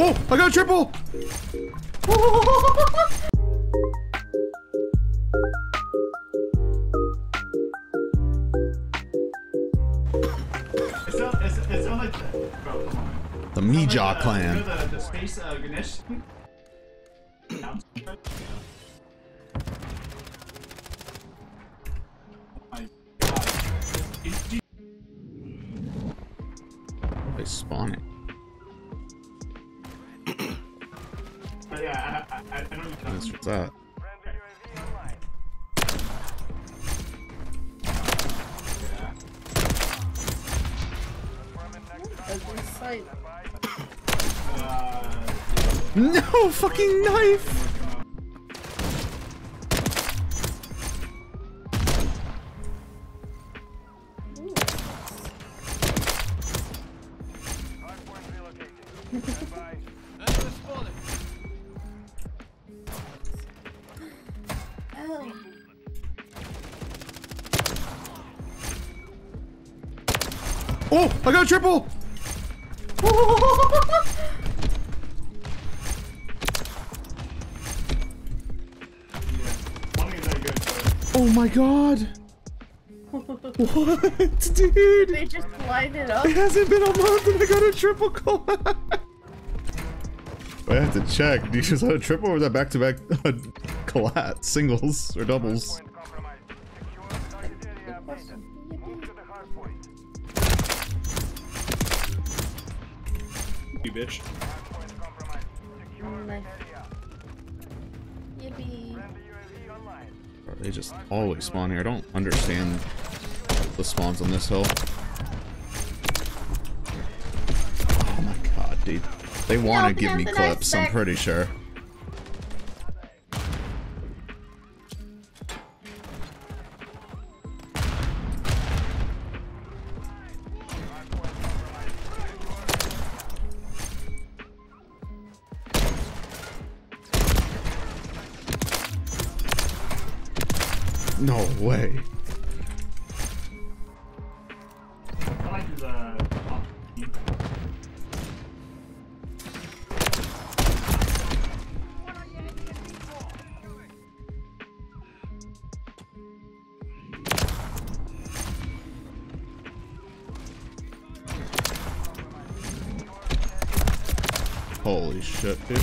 Oh, I got a triple! Like. The Mejaw clan. You know the, the space uh, Ganesh? They spawning. But That's what's that. Ugly sight. Uh, No fucking knife! Oh. Oh, I got a triple! one is that good, but Oh my god! What, dude? They just line it up. It hasn't been a month and I got a triple collat. I have to check. Do you just have a triple or was that back to back collat singles or doubles? You bitch. Yippee. Bro, They just always spawn here. I don't understand the spawns on this hill. Oh my god, dude. They want to give me up the nice clips, I'm pretty sure. No way. Holy shit, dude.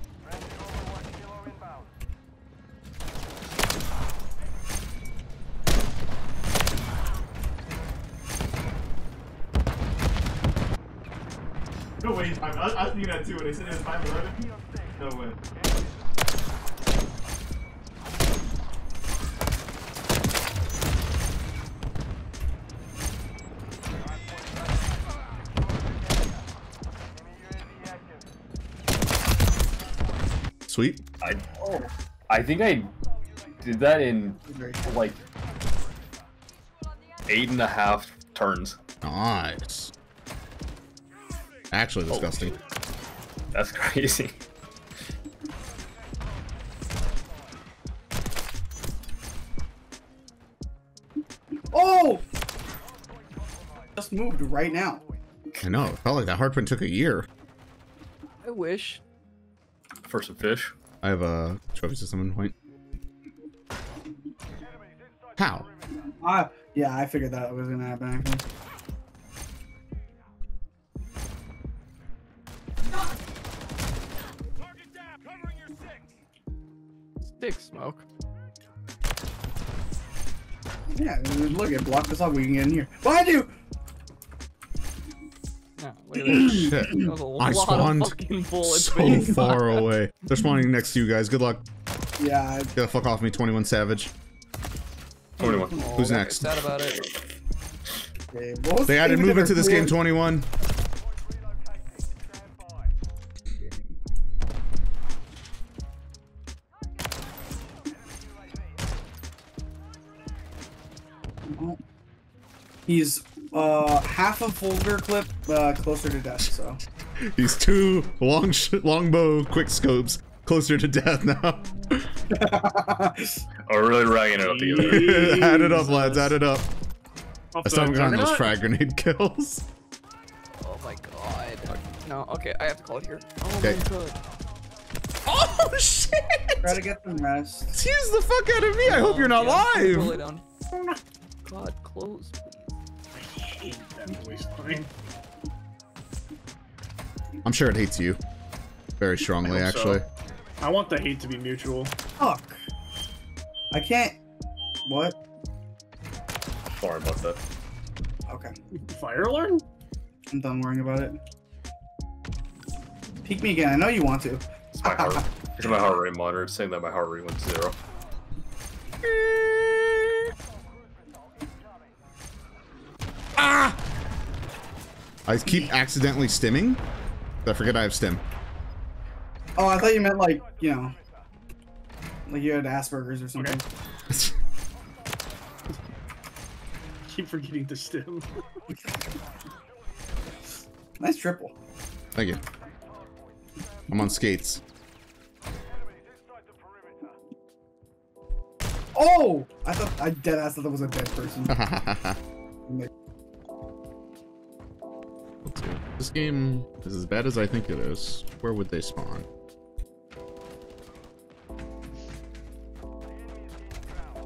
No way he's five. I, I was thinking that too when they said it was five eleven. No way. Sweet. I oh, I think I did that in like eight and a half turns. Nice. Actually disgusting. That's crazy. Oh! Just moved right now. I know. It felt like that hardpoint took a year. I wish. For some fish. I have a trophy system in point. How? Ah, yeah, I figured that was gonna happen actually. Stick smoke. Yeah, look at block this off. We can get in here. Behind you! Yeah, look at. Shit. That was a I lot spawned of fucking bullets. so being far away. They're spawning next to you guys. Good luck. Yeah, I- Get the fuck off me, 21 Savage. 21. Who's oh, next? Sad about it. okay, They the added name of movement to this game, 21. He's uh half a Holger clip uh, closer to death. So He's two long sh longbow quick scopes closer to death now. Oh, we're really ragging it up together. add it up, lads. Add it up. I still haven't gotten those frag grenade kills. Oh my god. No, okay, I have to call it here. Oh Okay. my god. Oh shit! try to get some rest. Excuse the fuck out of me. I hope you're not Yeah, live. Totally down. God, close, please. I hate that voice line. I'm sure it hates you. Very strongly, I hope so. actually. I want the hate to be mutual. Fuck. I can't. What? Sorry about that. Okay, Fire alarm? I'm done worrying about it. Peek me again. I know you want to. It's my heart. It's my heart rate monitor. It's saying that my heart rate went to zero. I keep accidentally stimming. I forget I have stim. Oh, I thought you meant like you know, like you had Asperger's or something. Okay. Keep forgetting to stim. Nice triple. Thank you. I'm on skates. Oh, I thought I dead ass thought that was a dead person. This game is as bad as I think it is. Where would they spawn?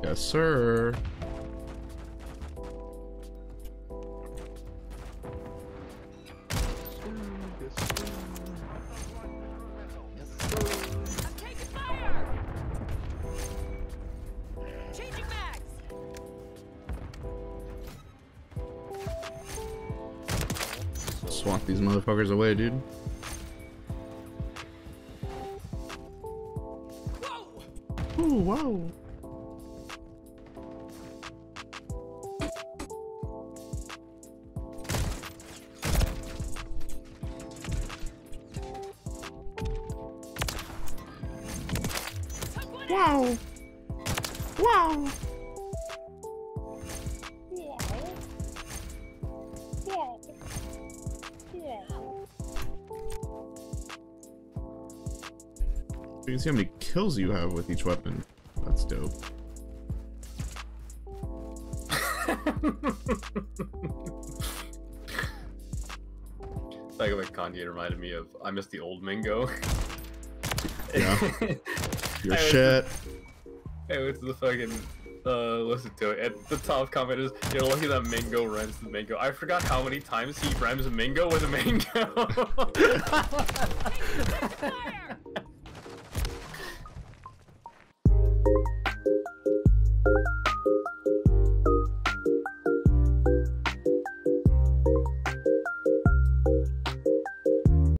Yes, sir. Swat these motherfuckers away, dude. Ooh, whoa. Wow. Wow. You can see how many kills you have with each weapon. That's dope. Like when Kanye reminded me of I miss the old Mingo. Yeah. Your I shit. I went to the fucking uh listen to it. At the top comment is, you're lucky that Mingo rhymes the Mingo. I forgot how many times he rhymes a Mingo with a Mingo. Fire.